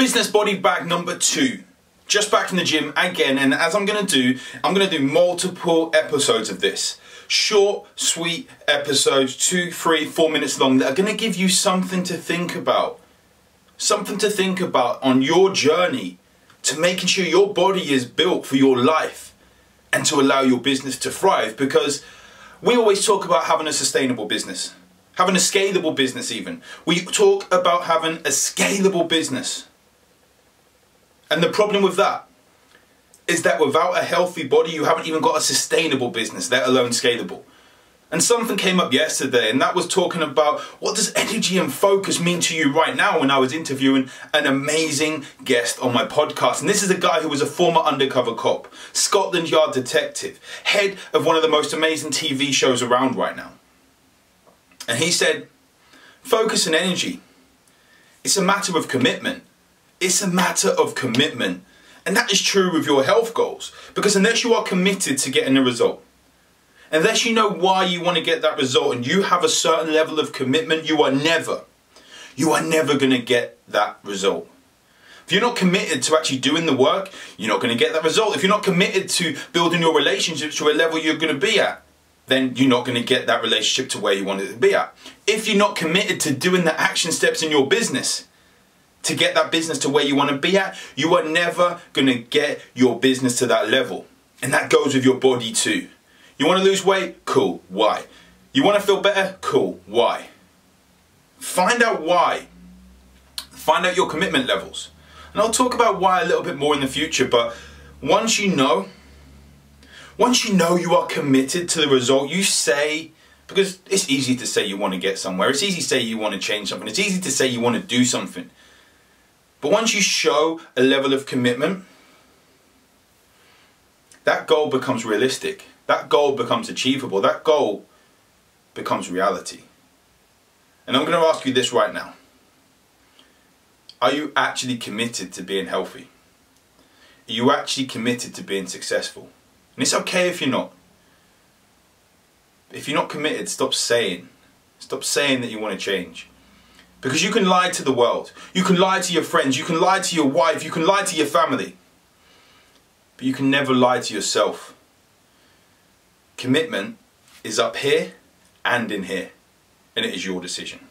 Business body bag number two. Just back in the gym again, and as I'm gonna do, I'm gonna do multiple episodes of this. Short, sweet episodes, two, three, four minutes long, that are gonna give you something to think about. Something to think about on your journey to making sure your body is built for your life and to allow your business to thrive because we always talk about having a sustainable business, having a scalable business, even. We talk about having a scalable business. And the problem with that is that without a healthy body, you haven't even got a sustainable business, let alone scalable. And something came up yesterday, and that was talking about what does energy and focus mean to you right now when I was interviewing an amazing guest on my podcast. And this is a guy who was a former undercover cop, Scotland Yard detective, head of one of the most amazing TV shows around right now. And he said, focus and energy. It's a matter of commitment. It's a matter of commitment. And that is true with your health goals. Because unless you are committed to getting a result, unless you know why you want to get that result and you have a certain level of commitment, you are never, you are never going to get that result. If you're not committed to actually doing the work, you're not going to get that result. If you're not committed to building your relationships to a level you're going to be at, then you're not going to get that relationship to where you want it to be at. If you're not committed to doing the action steps in your business, to get that business to where you want to be at, you are never going to get your business to that level. And that goes with your body too. You want to lose weight? Cool. Why? You want to feel better? Cool. Why? Find out why. Find out your commitment levels. And I'll talk about why a little bit more in the future, but once you know, once you know you are committed to the result, you say, because it's easy to say you want to get somewhere, it's easy to say you want to change something, it's easy to say you want to do something. But once you show a level of commitment, that goal becomes realistic. That goal becomes achievable. That goal becomes reality. And I'm going to ask you this right now. Are you actually committed to being healthy? Are you actually committed to being successful? And it's okay if you're not. If you're not committed, stop saying. Stop saying that you want to change. Because you can lie to the world. You can lie to your friends. You can lie to your wife. You can lie to your family. But you can never lie to yourself. Commitment is up here and in here. And it is your decision.